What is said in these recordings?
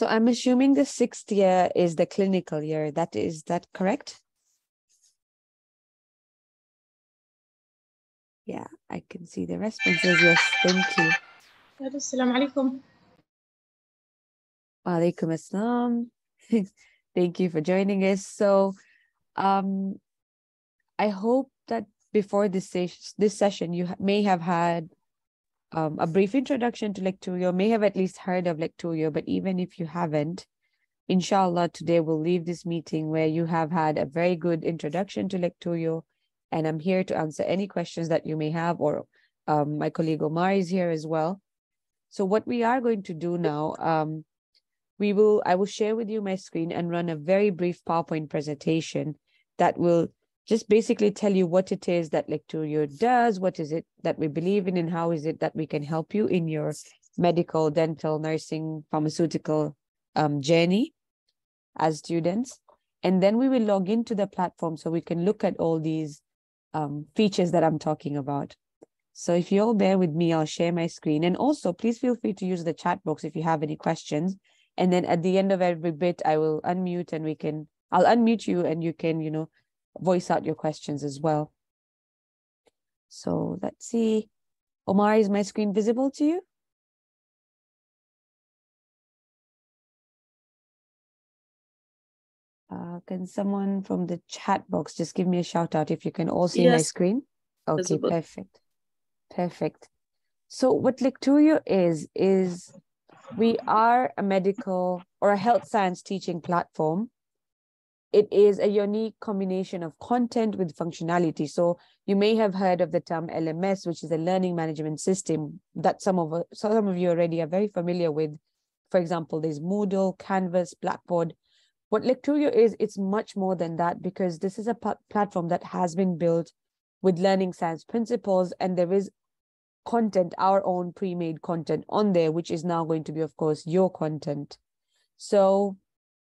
So I'm assuming the sixth year is the clinical year. That is that correct? Yeah, I can see the responses. Yes, thank you. Assalamu alaikum. Walaikum assalam. Thank you for joining us. So, um, I hope that before this, ses- this session, you may have had um, a brief introduction to Lecturio, may have at least heard of Lecturio, but even if you haven't, inshallah, today we'll leave this meeting where you have had a very good introduction to Lecturio, and I'm here to answer any questions that you may have, or um, my colleague Omar is here as well. So what we are going to do now, um, we will, I will share with you my screen and run a very brief PowerPoint presentation that will just basically tell you what it is that Lecturio does, what is it that we believe in, and how is it that we can help you in your medical, dental, nursing, pharmaceutical um, journey as students. And then we will log into the platform so we can look at all these um, features that I'm talking about. So if you all bear with me, I'll share my screen. And also, please feel free to use the chat box if you have any questions. And then at the end of every bit, I will unmute and we can, I'll unmute you and you can, you know, voice out your questions as well. So let's see. Omar, is my screen visible to you? Uh, can someone from the chat box just give me a shout out if you can all see my screen? Okay, Visible. perfect. Perfect. So what Lecturio is, is we are a medical or a health science teaching platform. It is a unique combination of content with functionality. So you may have heard of the term LMS, which is a learning management system that some of some of you already are very familiar with. For example, there's Moodle, Canvas, Blackboard. What Lecturio is, it's much more than that because this is a platform that has been built with learning science principles, and there is content, our own pre-made content on there, which is now going to be, of course, your content. So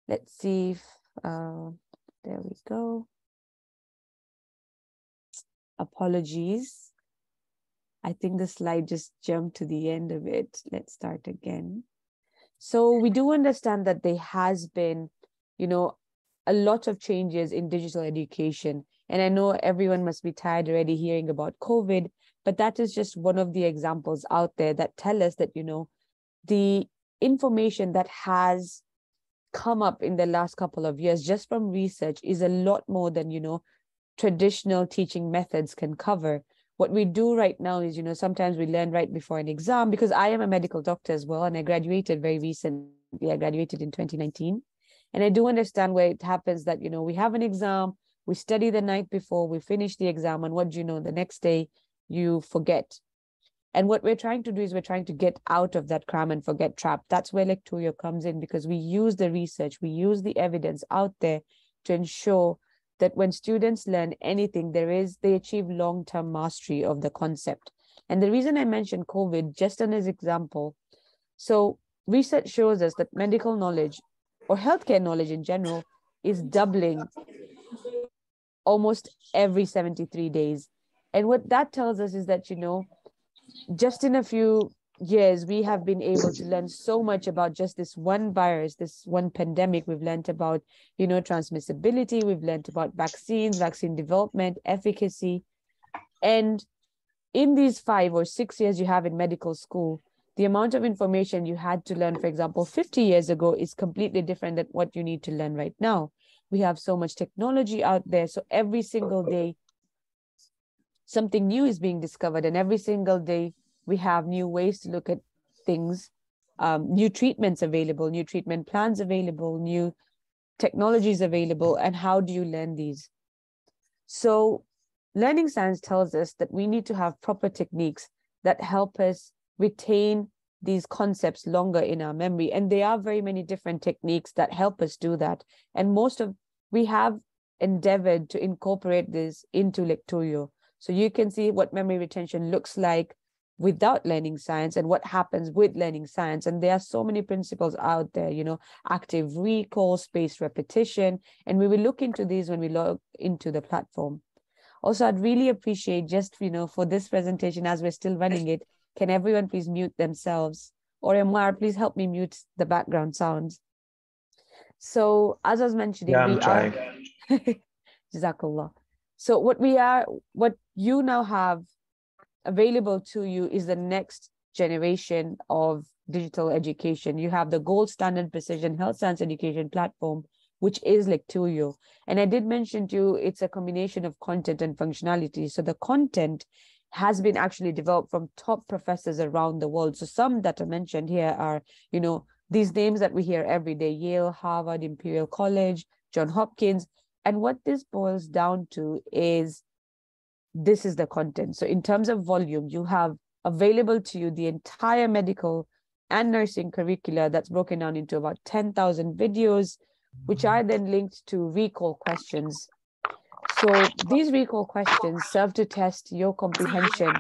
let's see if uh, there we go. Apologies. I think the slide just jumped to the end of it. Let's start again. So we do understand that there has been, you know, a lot of changes in digital education. And I know everyone must be tired already hearing about COVID, but that is just one of the examples out there that tell us that, you know, the information that has come up in the last couple of years just from research is a lot more than, you know, traditional teaching methods can cover. What we do right now is, you know, sometimes we learn right before an exam because I am a medical doctor as well, and I graduated very recently. I graduated in 2019. And I do understand where it happens that, you know, we have an exam, we study the night before, we finish the exam, and what do you know, the next day you forget. And what we're trying to do is we're trying to get out of that cram and forget trap. That's where Lecturio comes in because we use the research, we use the evidence out there to ensure that when students learn anything, there is they achieve long-term mastery of the concept. And the reason I mentioned COVID, just as an example, so research shows us that medical knowledge or healthcare knowledge in general is doubling almost every 73 days. And what that tells us is that, you know, just in a few years, we have been able to learn so much about just this one virus, this one pandemic. We've learned about, you know, transmissibility. We've learned about vaccines, vaccine development, efficacy. And in these five or six years you have in medical school, the amount of information you had to learn, for example, 50 years ago is completely different than what you need to learn right now. We have so much technology out there. So every single day, something new is being discovered. And every single day, we have new ways to look at things, um, new treatments available, new treatment plans available, new technologies available. And how do you learn these? So, learning science tells us that we need to have proper techniques that help us retain these concepts longer in our memory. And there are very many different techniques that help us do that. And most of we have endeavored to incorporate this into Lecturio. So you can see what memory retention looks like without learning science and what happens with learning science. And there are so many principles out there, you know, active recall, spaced repetition. And we will look into these when we log into the platform. Also, I'd really appreciate just, you know, for this presentation, as we're still running it, can everyone please mute themselves Or Omar, please help me mute the background sounds. So as I was mentioning, Yeah, I'm we trying. are Jazakallah. So what we are, what you now have available to you is the next generation of digital education. You have the gold standard precision health science education platform, which is Lecturio. And I did mention to you, it's a combination of content and functionality. So the content has been actually developed from top professors around the world. So some that are mentioned here are, you know, these names that we hear every day, Yale, Harvard, Imperial College, John Hopkins. And what this boils down to is this is the content. So in terms of volume, you have available to you the entire medical and nursing curricula that's broken down into about 10,000 videos, which are then linked to recall questions. So these recall questions serve to test your comprehension.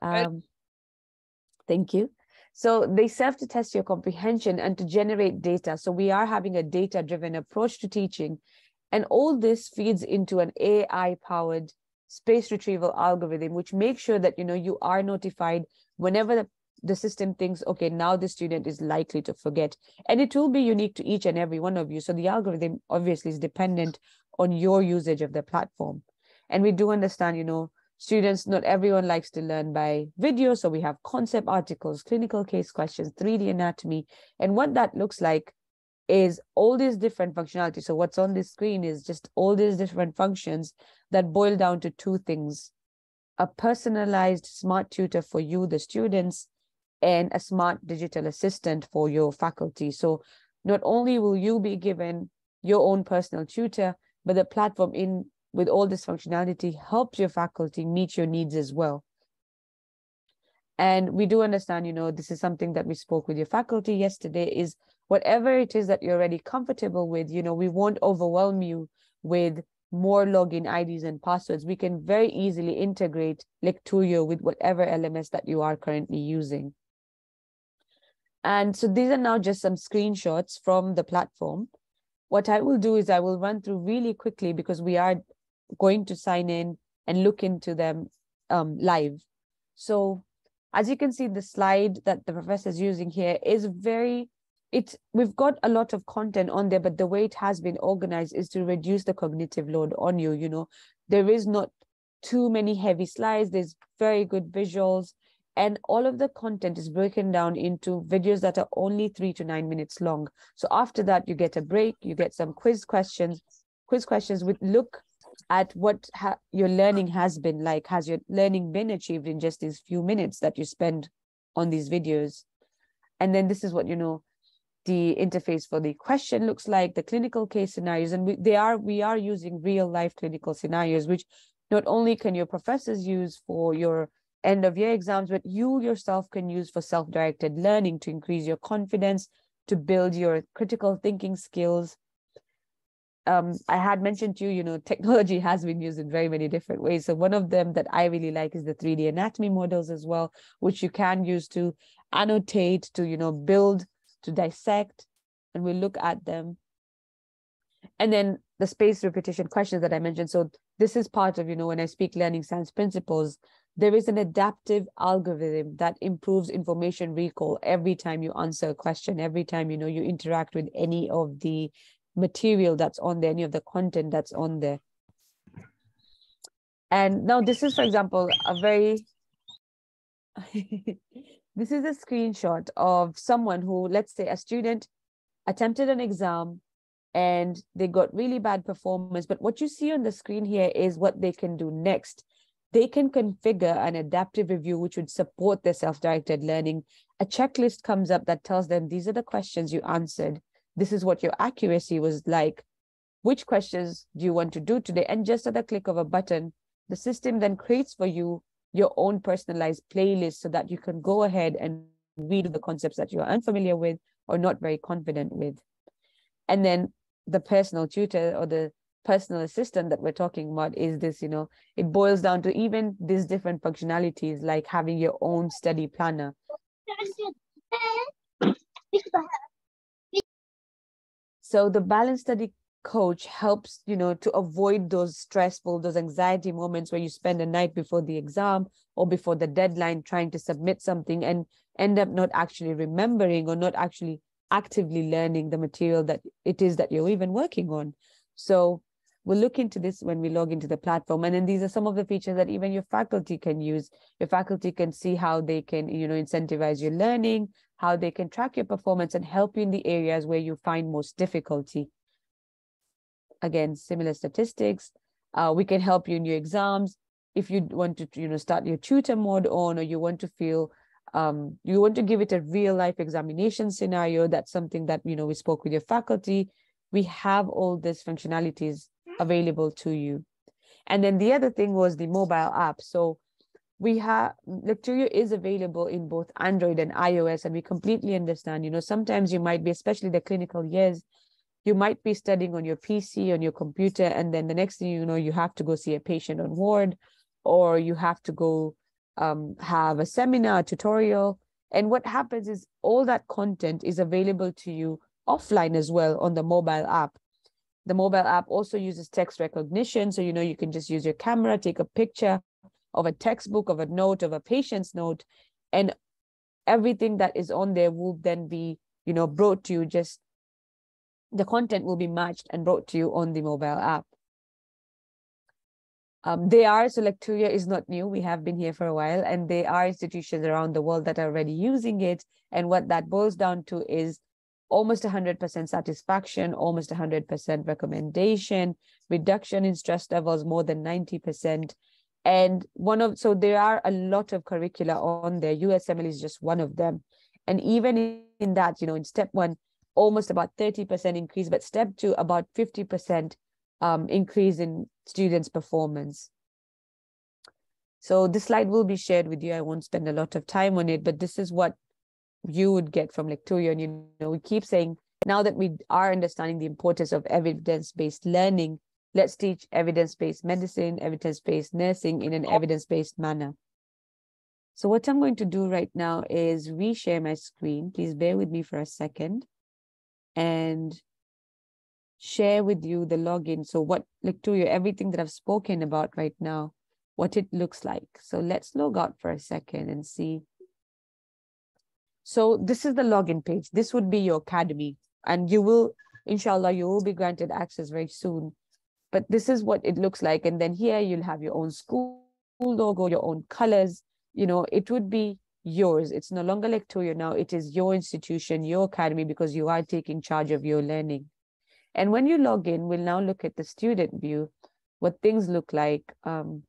Um, thank you. So they serve to test your comprehension and to generate data. So we are having a data-driven approach to teaching. And all this feeds into an AI-powered space retrieval algorithm, which makes sure that you know you are notified whenever the, the system thinks, okay, now the student is likely to forget. And it will be unique to each and every one of you. So the algorithm obviously is dependent on your usage of the platform. And we do understand, you know, students, not everyone likes to learn by video. So we have concept articles, clinical case questions, 3D anatomy. And what that looks like is all these different functionalities. So what's on this screen is just all these different functions that boil down to two things, a personalized smart tutor for you, the students, and a smart digital assistant for your faculty. So not only will you be given your own personal tutor, but the platform in with all this functionality helps your faculty meet your needs as well. And we do understand, you know, this is something that we spoke with your faculty yesterday is whatever it is that you're already comfortable with, you know, we won't overwhelm you with more login IDs and passwords. We can very easily integrate Lecturio with whatever LMS that you are currently using. And so these are now just some screenshots from the platform. What I will do is I will run through really quickly because we are going to sign in and look into them um, live. So as you can see, the slide that the professor is using here is very, it's, we've got a lot of content on there, but the way it has been organized is to reduce the cognitive load on you, you know, there is not too many heavy slides, there's very good visuals, and all of the content is broken down into videos that are only three to nine minutes long. So after that, you get a break, you get some quiz questions, quiz questions with look at what your learning has been like. Has your learning been achieved in just these few minutes that you spend on these videos? And then this is what, you know, the interface for the question looks like, the clinical case scenarios, and we, they are, we are using real life clinical scenarios, which not only can your professors use for your end of year exams, but you yourself can use for self-directed learning to increase your confidence, to build your critical thinking skills. Um, I had mentioned to you, you know, technology has been used in very many different ways. So one of them that I really like is the 3D anatomy models as well, which you can use to annotate, to, you know, build, to dissect, and we look at them. And then the space repetition questions that I mentioned. So this is part of, you know, when I speak learning science principles, there is an adaptive algorithm that improves information recall every time you answer a question every time you know you interact with any of the material that's on there any of the content that's on there and now this is for example a very this is a screenshot of someone who let's say a student attempted an exam and they got really bad performance but what you see on the screen here is what they can do next they can configure an adaptive review which would support their self-directed learning. A checklist comes up that tells them these are the questions you answered. This is what your accuracy was like. Which questions do you want to do today? And just at the click of a button, the system then creates for you your own personalized playlist so that you can go ahead and read the concepts that you're unfamiliar with or not very confident with. And then the personal tutor or the personal assistant that we're talking about is this you know it boils down to even these different functionalities like having your own study planner so the balanced study coach helps you know to avoid those stressful those anxiety moments where you spend a night before the exam or before the deadline trying to submit something and end up not actually remembering or not actually actively learning the material that it is that you're even working on. So we'll look into this when we log into the platform. And then these are some of the features that even your faculty can use. Your faculty can see how they can you know incentivize your learning how they can track your performance and help you in the areas where you find most difficulty. Again similar statistics. Uh, we can help you in your exams. If you want to you know start your tutor mode on or you want to feel um, you want to give it a real life examination scenario that's something that you know we spoke with your faculty. We have all these functionalities available to you and then the other thing was the mobile app so we have Lecturio is available in both Android and iOS, and we completely understand. You know, sometimes you might be, especially the clinical years, you might be studying on your PC, on your computer, and then the next thing you know, you have to go see a patient on ward, or you have to go um, have a seminar, a tutorial. And what happens is all that content is available to you offline as well on the mobile app. The mobile app also uses text recognition. So, you know, you can just use your camera, take a picture of a textbook, of a note, of a patient's note, and everything that is on there will then be, you know, brought to you just the content will be matched and brought to you on the mobile app. Um, they are, so Lecturio is not new. We have been here for a while, and there are institutions around the world that are already using it. And what that boils down to is almost 100% satisfaction, almost 100% recommendation, reduction in stress levels more than 90%. And one of, so there are a lot of curricula on there. USMLE is just one of them. And even in that, you know, in step one, almost about 30% increase, but step two, about 50% um, increase in students' performance. So this slide will be shared with you. I won't spend a lot of time on it, but this is what you would get from Lecturio. And, you know, we keep saying, now that we are understanding the importance of evidence-based learning, let's teach evidence-based medicine, evidence-based nursing in an evidence-based manner. So what I'm going to do right now is reshare my screen. Please bear with me for a second and share with you the login. So what Lecturio, everything that I've spoken about right now, what it looks like. So let's log out for a second and see. So this is the login page. This would be your academy and you will, inshallah, you will be granted access very soon. But this is what it looks like. And then here you'll have your own school logo, your own colors. You know, it would be yours. It's no longer Lecturio now. It is your institution, your academy, because you are taking charge of your learning. And when you log in, we'll now look at the student view, what things look like, um,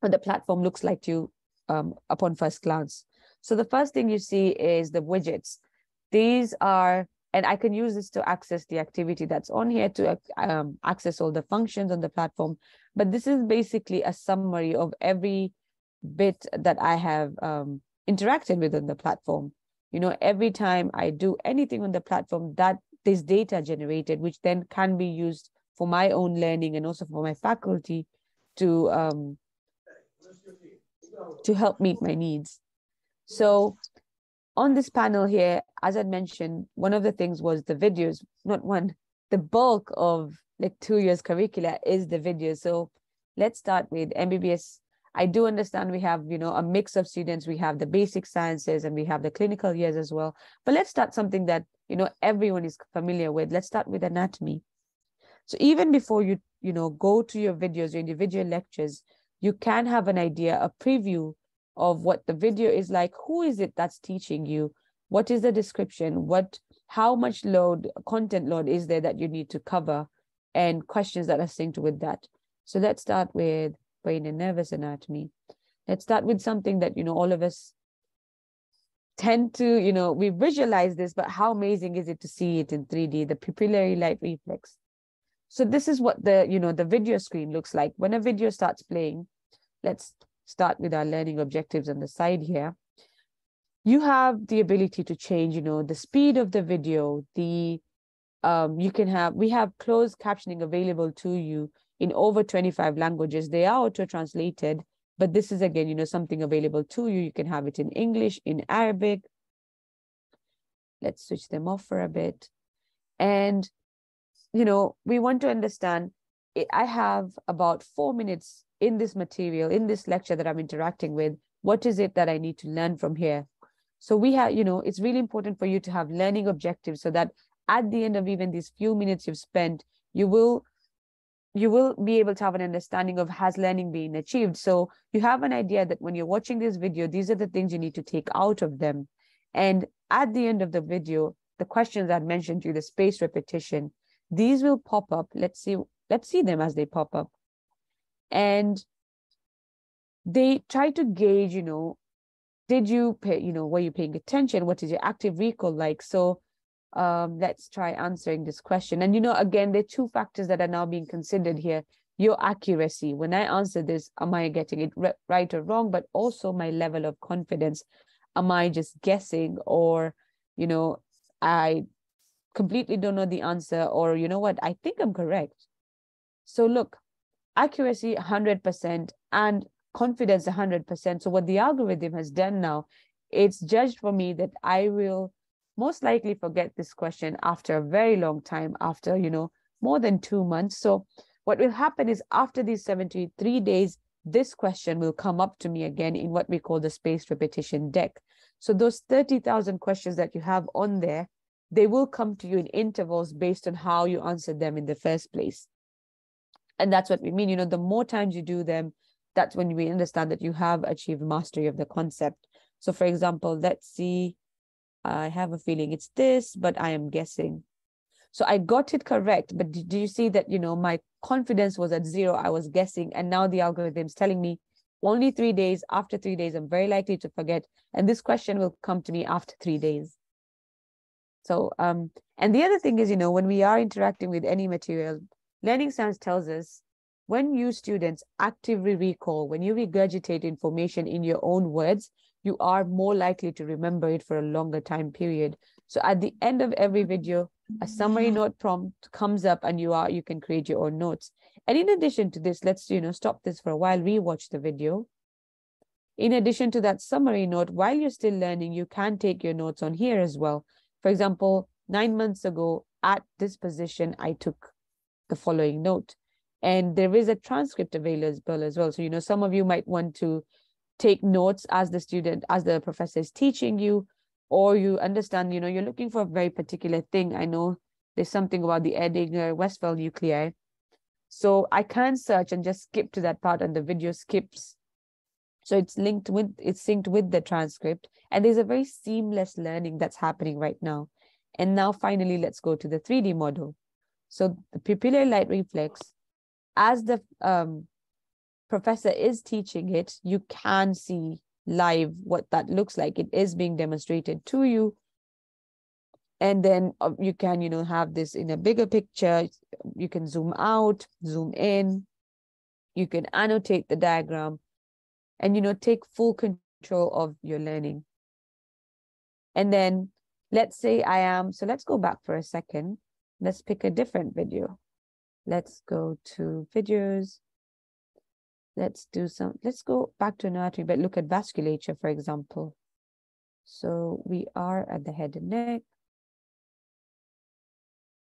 what the platform looks like to you um, upon first glance. So the first thing you see is the widgets. These are, and I can use this to access the activity that's on here to um, access all the functions on the platform. But this is basically a summary of every bit that I have um, interacted with on the platform. You know, every time I do anything on the platform, that this data generated, which then can be used for my own learning and also for my faculty to um, to help meet my needs. So on this panel here, as I mentioned, one of the things was the videos, not one, the bulk of like two years curricula is the videos. So let's start with MBBS I do understand we have, you know, a mix of students. We have the basic sciences and we have the clinical years as well. But let's start something that, you know, everyone is familiar with. Let's start with anatomy. So even before you, you know, go to your videos, your individual lectures, you can have an idea, a preview of what the video is like. Who is it that's teaching you? What is the description? What, how much load, content load is there that you need to cover? And questions that are synced with that. So let's start with brain and nervous anatomy. Let's start with something that, you know, all of us tend to, you know, we visualize this, but how amazing is it to see it in 3D, the pupillary light reflex. So this is what the, you know, the video screen looks like. When a video starts playing, let's start with our learning objectives on the side here. You have the ability to change, you know, the speed of the video, the, um, you can have, we have closed captioning available to you in over 25 languages. They are auto-translated, but this is again, you know, something available to you. You can have it in English, in Arabic. Let's switch them off for a bit. And you know, we want to understand I have about four minutes in this material, in this lecture that I'm interacting with. What is it that I need to learn from here? So we have, you know, it's really important for you to have learning objectives so that at the end of even these few minutes you've spent, you will you will be able to have an understanding of has learning been achieved. So you have an idea that when you're watching this video, these are the things you need to take out of them. And at the end of the video, the questions I mentioned to you, the space repetition, these will pop up. Let's see, let's see them as they pop up. And they try to gauge, you know, did you pay, you know, were you paying attention? What is your active recall like? So um, let's try answering this question. And, you know, again, there are two factors that are now being considered here. Your accuracy. When I answer this, am I getting it right or wrong? But also my level of confidence. Am I just guessing or, you know, I completely don't know the answer or, you know what, I think I'm correct. So look, accuracy 100% and confidence 100%. So what the algorithm has done now, it's judged for me that I will most likely forget this question after a very long time, after, you know, more than two months. So what will happen is after these 73 days, this question will come up to me again in what we call the spaced repetition deck. So those 30,000 questions that you have on there, they will come to you in intervals based on how you answered them in the first place. And that's what we mean. You know, the more times you do them, that's when we understand that you have achieved mastery of the concept. So for example, let's see I have a feeling it's this, but I am guessing. So I got it correct. But do you see that, you know, my confidence was at zero. I was guessing. And now the algorithm is telling me only three days. After three days, I'm very likely to forget. And this question will come to me after three days. So, um, and the other thing is, you know, when we are interacting with any material, Learning Science tells us when you students actively recall, when you regurgitate information in your own words, you are more likely to remember it for a longer time period. So at the end of every video, a summary note prompt comes up and you are you can create your own notes. And in addition to this, let's you know stop this for a while, rewatch the video. In addition to that summary note, while you're still learning, you can take your notes on here as well. For example, nine months ago at this position, I took the following note. And there is a transcript available as well. So, you know, some of you might want to take notes as the student, as the professor is teaching you, or you understand, you know, you're looking for a very particular thing. I know there's something about the Edinger Westphal nuclei. So I can search and just skip to that part and the video skips. So it's linked with, it's synced with the transcript. And there's a very seamless learning that's happening right now. And now finally, let's go to the 3D model. So the pupillary light reflex, as the um, professor is teaching it, you can see live what that looks like. It is being demonstrated to you. And then uh, you can, you know, have this in a bigger picture. You can zoom out, zoom in. You can annotate the diagram and, you know, take full control of your learning. And then let's say I am, so let's go back for a second. Let's pick a different video. Let's go to videos let's do some, let's go back to an anatomy, but look at vasculature, for example. So we are at the head and neck.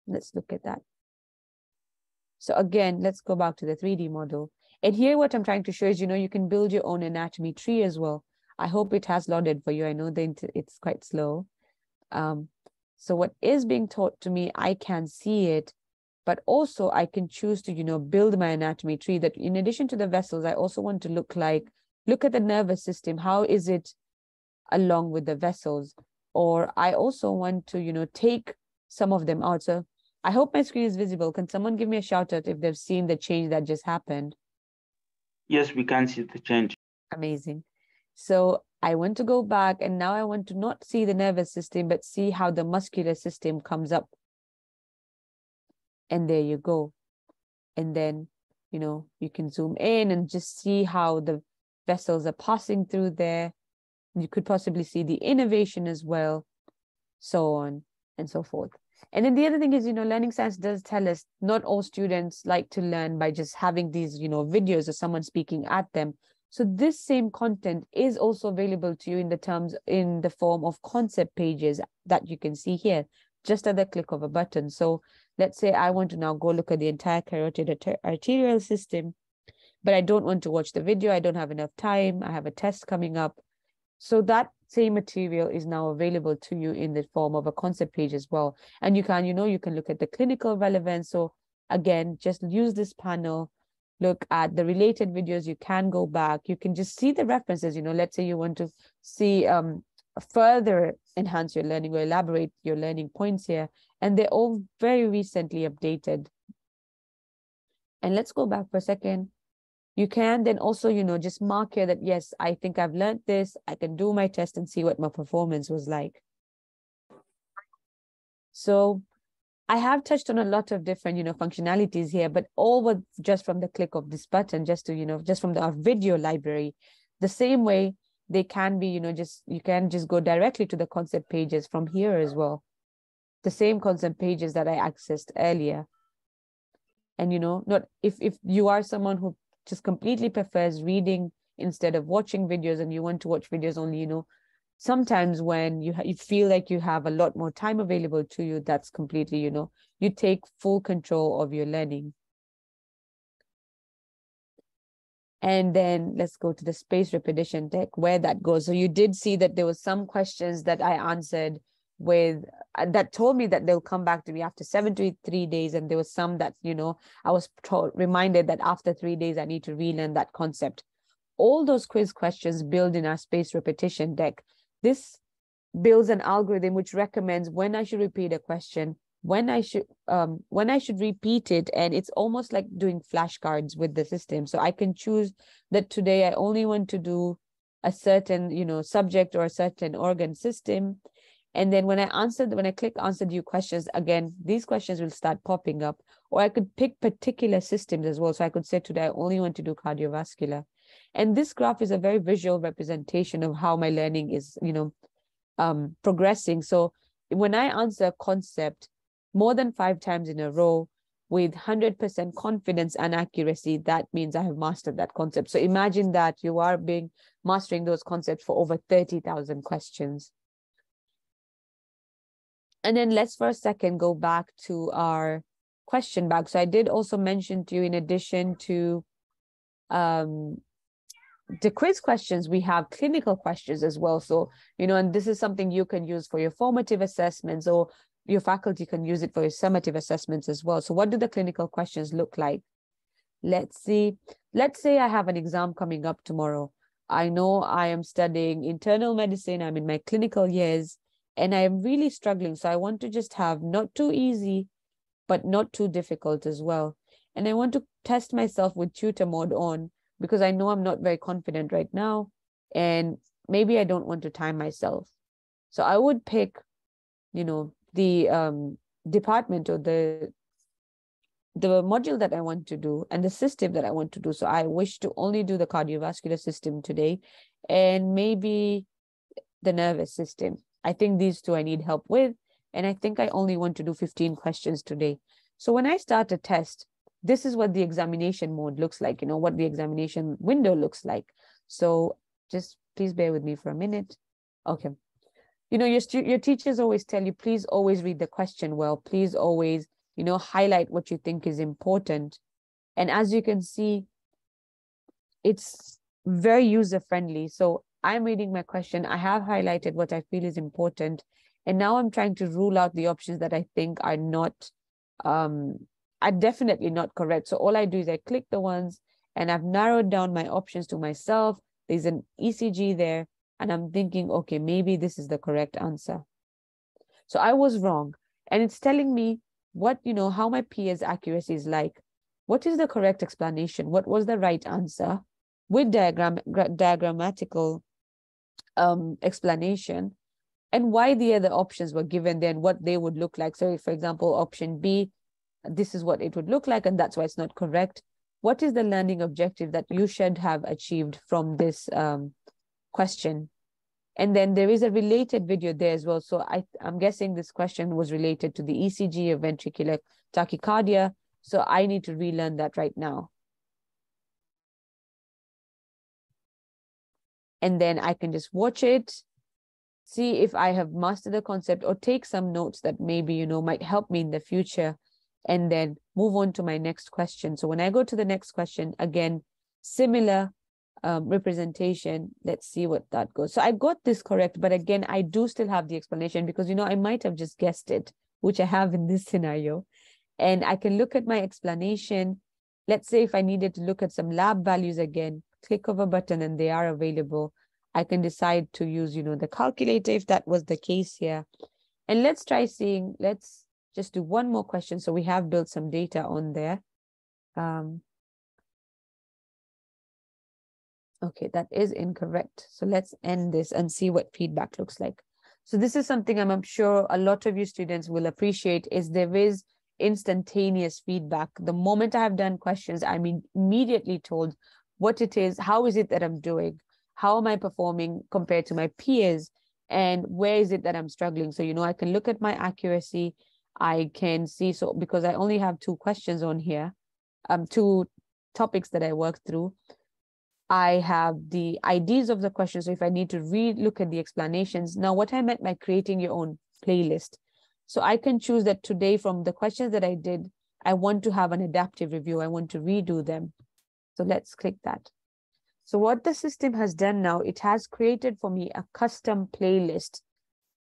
Let's look at that. So again, let's go back to the 3D model. And here what I'm trying to show is, you know, you can build your own anatomy tree as well. I hope it has loaded for you. I know that it's quite slow. Um, so what is being taught to me, I can see it but also I can choose to, you know, build my anatomy tree that in addition to the vessels, I also want to look like, look at the nervous system. How is it along with the vessels? Or I also want to, you know, take some of them out. So I hope my screen is visible. Can someone give me a shout out if they've seen the change that just happened? Yes, we can see the change. Amazing. So I want to go back and now I want to not see the nervous system, but see how the muscular system comes up. And there you go. And then you know you can zoom in and just see how the vessels are passing through there. You could possibly see the innervation as well so on and so forth. And then the other thing is you know learning science does tell us not all students like to learn by just having these you know videos or someone speaking at them so this same content is also available to you in the terms in the form of concept pages that you can see here just at the click of a button so let's say I want to now go look at the entire carotid arterial system, but I don't want to watch the video. I don't have enough time. I have a test coming up. So that same material is now available to you in the form of a concept page as well. And you can, you know, you can look at the clinical relevance. So again, just use this panel, look at the related videos. You can go back. You can just see the references. You know, let's say you want to see um, further enhance your learning or elaborate your learning points here. And they're all very recently updated. And let's go back for a second. You can then also, you know, just mark here that, yes, I think I've learned this. I can do my test and see what my performance was like. So I have touched on a lot of different, you know, functionalities here, but all was just from the click of this button, just to, you know, just from the, our video library. The same way they can be, you know, just, you can just go directly to the concept pages from here as well. The same concept pages that I accessed earlier. And, you know, not if, if you are someone who just completely prefers reading instead of watching videos and you want to watch videos only, you know, sometimes when you, you feel like you have a lot more time available to you, that's completely, you know, you take full control of your learning. And then let's go to the space repetition deck where that goes. So you did see that there was some questions that I answered with uh, that told me that they'll come back to me after seven to three days. And there was some that, you know, I was told, reminded that after three days, I need to relearn that concept. All those quiz questions build in our space repetition deck. This builds an algorithm which recommends when I should repeat a question, when I should um, when I should repeat it, and it's almost like doing flashcards with the system. So I can choose that today I only want to do a certain you know subject or a certain organ system, and then when I answered, when I click answer you questions, again, these questions will start popping up. Or I could pick particular systems as well. So I could say today, I only want to do cardiovascular. And this graph is a very visual representation of how my learning is, you know, um, progressing. So when I answer a concept more than five times in a row with 100% confidence and accuracy, that means I have mastered that concept. So imagine that you are being mastering those concepts for over 30,000 questions. And then let's for a second go back to our question bag. So I did also mention to you, in addition to um, the quiz questions, we have clinical questions as well. So, you know, and this is something you can use for your formative assessments or your faculty can use it for your summative assessments as well. So what do the clinical questions look like? Let's see. Let's say I have an exam coming up tomorrow. I know I am studying internal medicine. I'm in my clinical years and I am really struggling. So I want to just have not too easy, but not too difficult as well. And I want to test myself with tutor mode on because I know I'm not very confident right now. And maybe I don't want to time myself. So I would pick, you know, the um, department or the the module that I want to do and the system that I want to do. So I wish to only do the cardiovascular system today and maybe the nervous system. I think these two I need help with. And I think I only want to do 15 questions today. So when I start a test, this is what the examination mode looks like, you know, what the examination window looks like. So just please bear with me for a minute. Okay. You know, your, your teachers always tell you, please always read the question well. Please always, you know, highlight what you think is important. And as you can see, it's very user friendly. So I'm reading my question. I have highlighted what I feel is important. And now I'm trying to rule out the options that I think are not, um, are definitely not correct. So all I do is I click the ones and I've narrowed down my options to myself. There's an ECG there. And I'm thinking, okay, maybe this is the correct answer. So I was wrong. And it's telling me what, you know, how my peers' accuracy is like. What is the correct explanation? What was the right answer? With diagram diagrammatical um, explanation and why the other options were given then what they would look like so for example option b this is what it would look like and that's why it's not correct. What is the learning objective that you should have achieved from this um, question? And then there is a related video there as well. So I, i'm guessing this question was related to the ecg of ventricular tachycardia. So i need to relearn that right now. And then I can just watch it, see if I have mastered the concept or take some notes that maybe, you know, might help me in the future. And then move on to my next question. So when I go to the next question, again, similar um, representation. Let's see what that goes. So I got this correct, but again, I do still have the explanation because, you know, I might have just guessed it, which I have in this scenario. And I can look at my explanation. Let's say if I needed to look at some lab values again, click of a button and they are available. I can decide to use, you know, the calculator if that was the case here. And let's try seeing, let's just do one more question. So we have built some data on there. Um, okay, that is incorrect. So let's end this and see what feedback looks like. So this is something I'm, I'm sure a lot of you students will appreciate is there is instantaneous feedback. The moment I have done questions, I'm immediately told what it is, how is it that I'm doing, how am I performing compared to my peers, and where is it that I'm struggling. So, you know, I can look at my accuracy. I can see, so because I only have two questions on here, um, two topics that I work through. I have the IDs of the questions. So if I need to re-look at the explanations. Now, what I meant by creating your own playlist. So I can choose that today from the questions that I did, I want to have an adaptive review. I want to redo them. So let's click that. So what the system has done now, it has created for me a custom playlist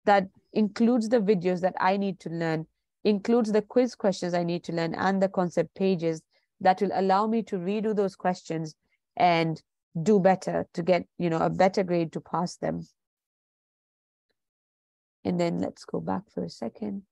that includes the videos that I need to learn, includes the quiz questions I need to learn and the concept pages that will allow me to redo those questions and do better to get, you know, a better grade to pass them. And then let's go back for a second.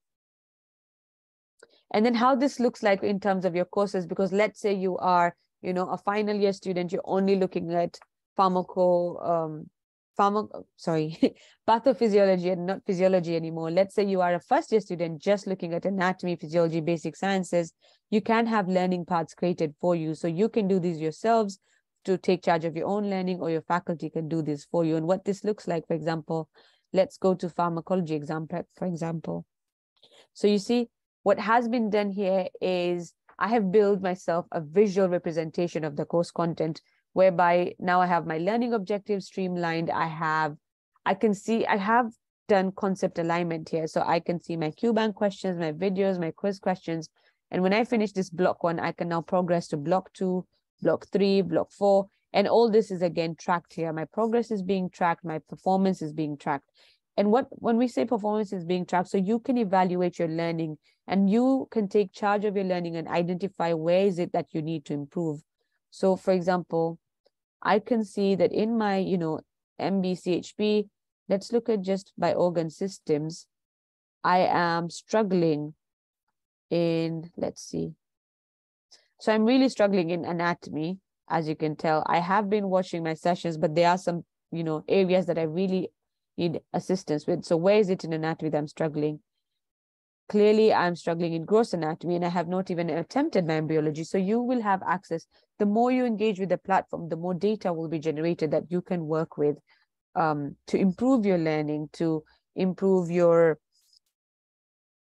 And then how this looks like in terms of your courses, because let's say you are you know, a final year student, you're only looking at pharmaco, um, pharma, sorry, pathophysiology and not physiology anymore. Let's say you are a first year student just looking at anatomy, physiology, basic sciences. You can have learning paths created for you. So you can do these yourselves to take charge of your own learning or your faculty can do this for you. And what this looks like, for example, let's go to pharmacology exam prep, for example. So you see, what has been done here is I have built myself a visual representation of the course content whereby now I have my learning objectives streamlined. I have, I can see, I have done concept alignment here. So I can see my QBank questions, my videos, my quiz questions. And when I finish this block one, I can now progress to block two, block three, block four. And all this is again tracked here. My progress is being tracked, my performance is being tracked. And what when we say performance is being tracked, so you can evaluate your learning and you can take charge of your learning and identify where is it that you need to improve. So for example, I can see that in my, you know, MBChB, let's look at just by organ systems. I am struggling in, let's see. So I'm really struggling in anatomy, as you can tell. I have been watching my sessions, but there are some, you know, areas that I really need assistance with. So where is it in anatomy that I'm struggling? Clearly, I'm struggling in gross anatomy and I have not even attempted my embryology. So you will have access. The more you engage with the platform, the more data will be generated that you can work with um, to improve your learning, to improve your,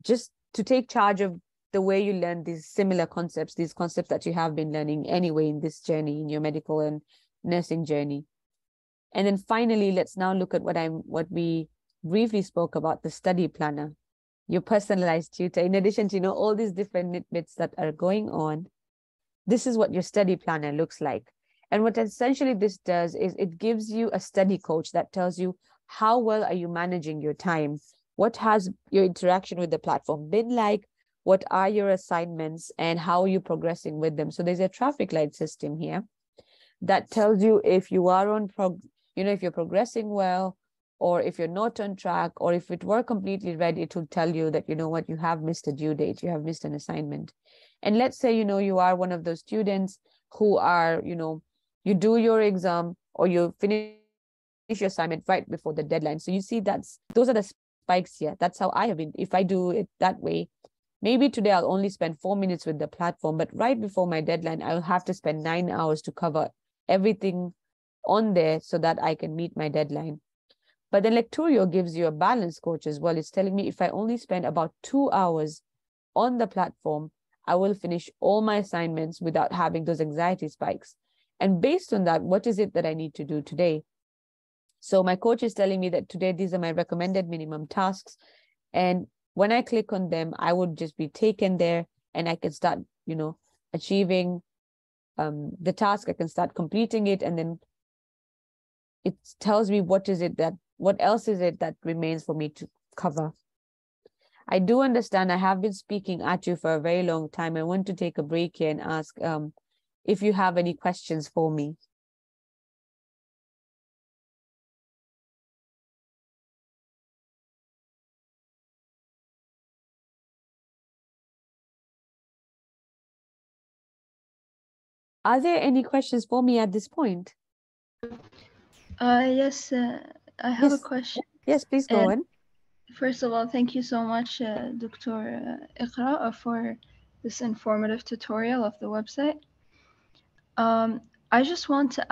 just to take charge of the way you learn these similar concepts, these concepts that you have been learning anyway in this journey, in your medical and nursing journey. And then finally, let's now look at what I'm what we briefly spoke about the study planner, your personalized tutor. In addition to you know all these different bits that are going on, this is what your study planner looks like. And what essentially this does is it gives you a study coach that tells you how well are you managing your time? What has your interaction with the platform been like? What are your assignments and how are you progressing with them? So there's a traffic light system here that tells you if you are on prog you know, if you're progressing well, or if you're not on track, or if it were completely red, it will tell you that, you know what, you have missed a due date, you have missed an assignment. And let's say, you know, you are one of those students who are, you know, you do your exam or you finish your assignment right before the deadline. So you see that's those are the spikes here. That's how I have been. If I do it that way, maybe today I'll only spend four minutes with the platform, but right before my deadline, I'll have to spend nine hours to cover everything on there so that I can meet my deadline. But then Lecturio gives you a balance coach as well. It's telling me if I only spend about two hours on the platform, I will finish all my assignments without having those anxiety spikes. And based on that, what is it that I need to do today? So my coach is telling me that today these are my recommended minimum tasks. And when I click on them, I would just be taken there and I can start, you know, achieving um, the task. I can start completing it, and then it tells me what is it that what else is it that remains for me to cover. I do understand I have been speaking at you for a very long time. I want to take a break here and ask um, if you have any questions for me. Are there any questions for me at this point? Uh, yes, uh, I have Yes. a question. Yes, please go on. First of all, thank you so much, uh, Dr. Iqra, uh, for this informative tutorial of the website. Um, I just want to